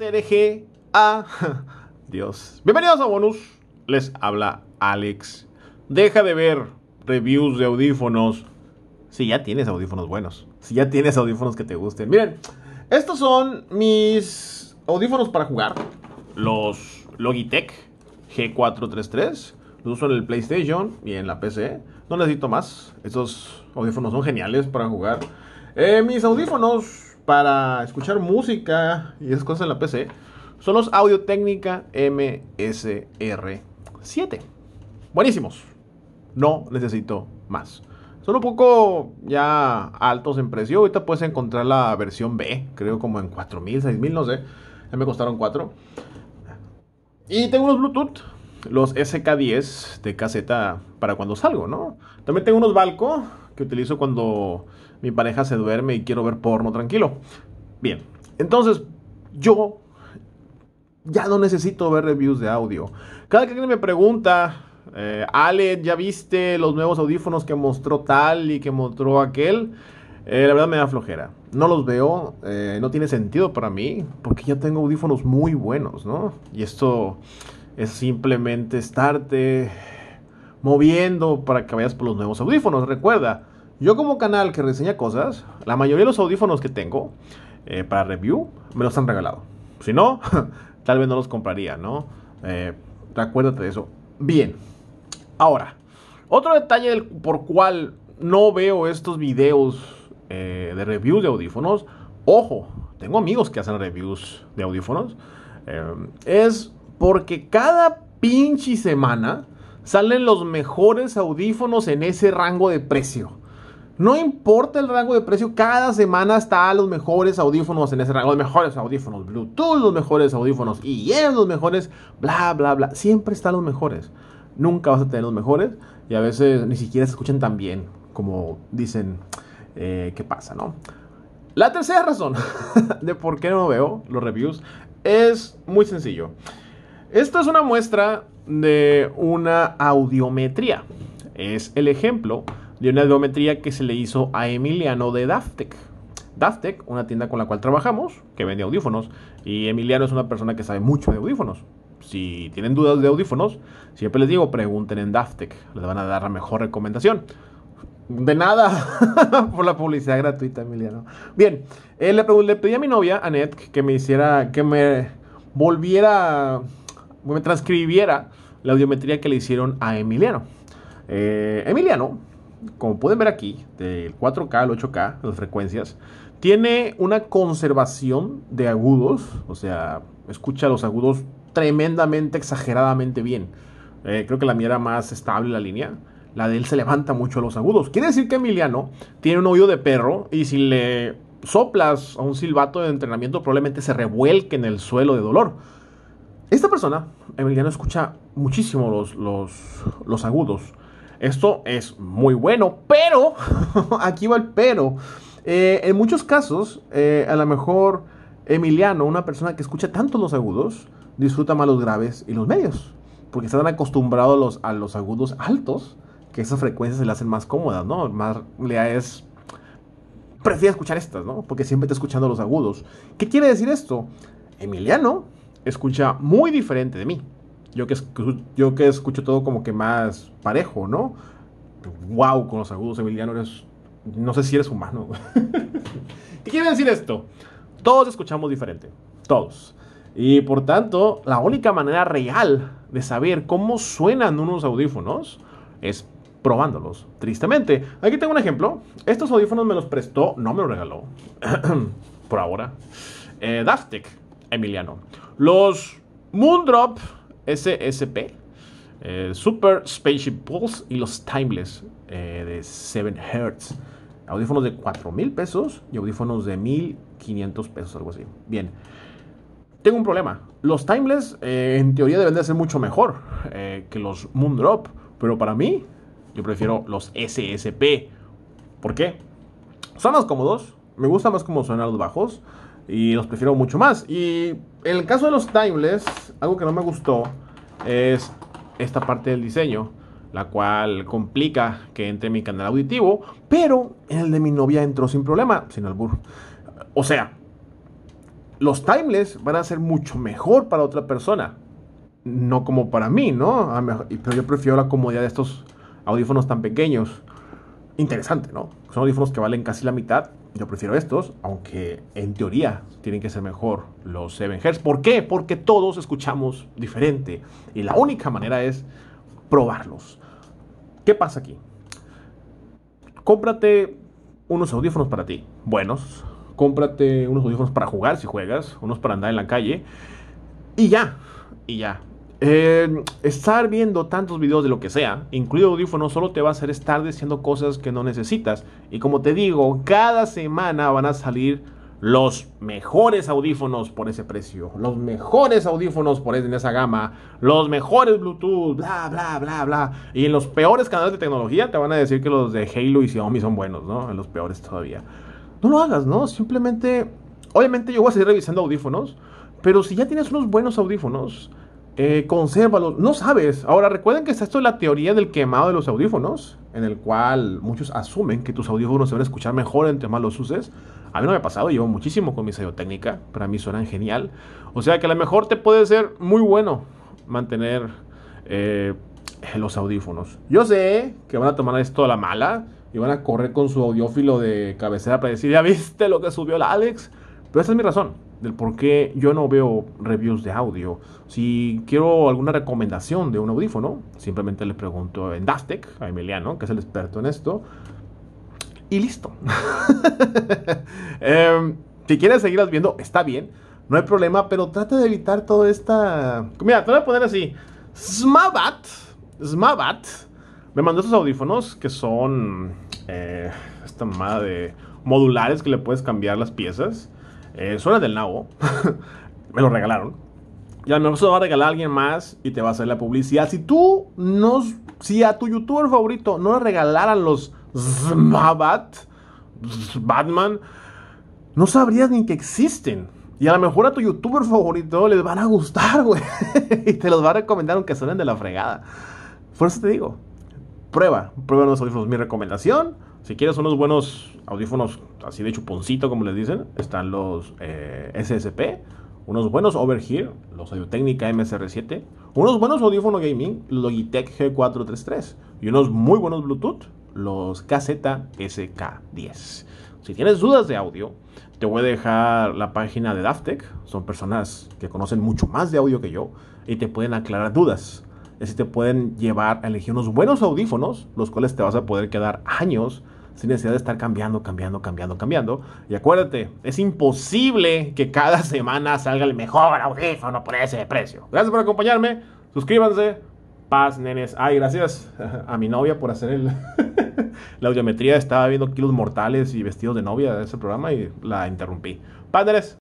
CDG a Dios. Bienvenidos a Bonus. Les habla Alex. Deja de ver reviews de audífonos si ya tienes audífonos buenos. Si ya tienes audífonos que te gusten. Miren, estos son mis audífonos para jugar. Los Logitech G433. Los uso en el PlayStation y en la PC. No necesito más. Estos audífonos son geniales para jugar. Eh, mis audífonos para escuchar música y esas cosas en la PC son los Audio Técnica MSR7. Buenísimos. No necesito más. Son un poco ya altos en precio. Ahorita puedes encontrar la versión B, creo como en 4000, 6000, no sé. Ya me costaron 4. Y tengo unos Bluetooth, los SK10 de caseta para cuando salgo, ¿no? También tengo unos Balco que utilizo cuando mi pareja se duerme y quiero ver porno tranquilo. Bien, entonces yo ya no necesito ver reviews de audio. Cada que alguien me pregunta, eh, Ale, ¿ya viste los nuevos audífonos que mostró tal y que mostró aquel? Eh, la verdad me da flojera. No los veo, eh, no tiene sentido para mí, porque ya tengo audífonos muy buenos, ¿no? Y esto es simplemente estarte moviendo para que vayas por los nuevos audífonos. Recuerda, yo como canal que reseña cosas, la mayoría de los audífonos que tengo eh, para review me los han regalado. Si no, tal vez no los compraría, ¿no? Eh, acuérdate de eso. Bien. Ahora, otro detalle por cual no veo estos videos eh, de reviews de audífonos, ojo, tengo amigos que hacen reviews de audífonos, es porque cada pinche semana salen los mejores audífonos en ese rango de precio. No importa el rango de precio, cada semana está los mejores audífonos en ese rango. Los mejores audífonos Bluetooth, los mejores audífonos IEM, los mejores, bla, bla, bla. Siempre están los mejores. Nunca vas a tener los mejores y a veces ni siquiera se escuchan tan bien como dicen eh, que pasa, ¿no? La tercera razón de por qué no veo los reviews es muy sencillo. Esto es una muestra de una audiometría. Es el ejemplo de una audiometría que se le hizo a Emiliano de Daftec. Daftec, una tienda con la cual trabajamos, que vende audífonos, y Emiliano es una persona que sabe mucho de audífonos. Si tienen dudas de audífonos, siempre les digo, pregunten en Daftec, les van a dar la mejor recomendación. De nada por la publicidad gratuita, Emiliano. Bien, eh, le, le, pedí a mi novia, Annette, que me hiciera, que me volviera, me transcribiera la audiometría que le hicieron a Emiliano. Eh, Emiliano como pueden ver aquí, del 4K al 8K, las frecuencias, tiene una conservación de agudos, o sea, escucha los agudos tremendamente, exageradamente bien. Eh, creo que la mía era más estable la línea. La de él se levanta mucho los agudos. Quiere decir que Emiliano tiene un oído de perro y si le soplas a un silbato de entrenamiento probablemente se revuelque en el suelo de dolor. Esta persona, Emiliano, escucha muchísimo los, los, los agudos. Esto es muy bueno, pero, aquí va el pero. Eh, en muchos casos, eh, a lo mejor Emiliano, una persona que escucha tanto los agudos, disfruta más los graves y los medios. Porque están acostumbrados a los, a los agudos altos, que esas frecuencias se le hacen más cómodas, ¿no? Más le es. Prefiere escuchar estas, ¿no? Porque siempre está escuchando los agudos. ¿Qué quiere decir esto? Emiliano escucha muy diferente de mí. Yo que, yo que escucho todo como que más parejo, ¿no? Wow, con los agudos, Emiliano, eres. No sé si eres humano. ¿Qué quiere decir esto? Todos escuchamos diferente. Todos. Y por tanto, la única manera real de saber cómo suenan unos audífonos es probándolos. Tristemente. Aquí tengo un ejemplo. Estos audífonos me los prestó, no me los regaló. por ahora. Eh, Emiliano. Los Moondrop SSP, eh, Super Spaceship Pulse y los Timeless eh, de 7 Hz. Audífonos de 4 mil pesos y audífonos de 1500 pesos, algo así. Bien. Tengo un problema. Los Timeless eh, en teoría deben de ser mucho mejor que los Moondrop. Pero para mí, yo prefiero los SSP. ¿Por qué? Son más cómodos. Me gusta más cómo suenan los bajos y los prefiero mucho más. Y en el caso de los timeless, algo que no me gustó es esta parte del diseño, la cual complica que entre mi canal auditivo, pero en el de mi novia entró sin problema, sin albur. O sea, los timeless van a ser mucho mejor para otra persona. No como para mí, ¿no? Pero yo prefiero la comodidad de estos audífonos tan pequeños. Interesante, ¿no? Son audífonos que valen casi la mitad. Yo prefiero estos, aunque en teoría tienen que ser mejor los 7 Hz. ¿Por qué? Porque todos escuchamos diferente. Y la única manera es probarlos. ¿Qué pasa aquí? Cómprate unos audífonos para ti, buenos. Cómprate unos audífonos para jugar si juegas, unos para andar en la calle. Y ya, y ya. Eh, estar viendo tantos videos de lo que sea, incluido audífonos, solo te va a hacer estar diciendo cosas que no necesitas. Y como te digo, cada semana van a salir los mejores audífonos por ese precio, los mejores audífonos por en esa gama, los mejores Bluetooth, bla, bla, bla, bla. Y en los peores canales de tecnología te van a decir que los de Halo y Xiaomi son buenos, ¿no? En los peores todavía. No lo hagas, ¿no? Simplemente, obviamente yo voy a seguir revisando audífonos, pero si ya tienes unos buenos audífonos, eh, consérvalos. No sabes. Ahora, recuerden que esto de la teoría del quemado de los audífonos, en el cual muchos asumen que tus audífonos se van a escuchar mejor entre más los uses. A mí no me ha pasado, llevo muchísimo con mi técnica, para mí suenan genial. O sea que a lo mejor te puede ser muy bueno mantener eh, los audífonos. Yo sé que van a tomar esto a la mala y van a correr con su audiófilo de cabecera para decir, ya viste lo que subió el Alex. Pero esa es mi razón del por qué yo no veo reviews de audio. Si quiero alguna recomendación de un audífono, simplemente le pregunto en Dastec a Emiliano, que es el experto en esto, y listo. Em, si quieres seguir viendo, está bien, no hay problema, pero trata de evitar toda esta... Mira, te voy a poner así. Smabat, Smabat, me mandó esos audífonos que son eh, esta mamada de modulares que le puedes cambiar las piezas. Eh, suena del nabo. me lo regalaron. Y a lo mejor se lo va a regalar a alguien más y te va a hacer la publicidad. Si tú no. Si a tu youtuber favorito no le regalaran los Zmabat, Batman, no sabrías ni que existen. Y a lo mejor a tu youtuber favorito les van a gustar, güey. y te los va a recomendar aunque suenen de la fregada. Por eso te digo, prueba, prueba audífonos. Mi recomendación si quieres unos buenos audífonos así de chuponcito, como les dicen, están los eh, SSP, unos buenos Overhear, los Audio Técnica MSR7, unos buenos audífonos gaming, Logitech G433 y unos muy buenos Bluetooth, los KZ-SK10. Si tienes dudas de audio, te voy a dejar la página de Daftec. Son personas que conocen mucho más de audio que yo y te pueden aclarar dudas. Así te pueden llevar a elegir unos buenos audífonos, los cuales te vas a poder quedar años sin necesidad de estar cambiando, cambiando, cambiando, cambiando. Y acuérdate, es imposible que cada semana salga el mejor audífono por ese precio. Gracias por acompañarme, suscríbanse, paz, nenes. Ay, gracias a mi novia por hacer el... la audiometría. Estaba viendo kilos mortales y vestidos de novia de ese programa y la interrumpí. Paz, nenes.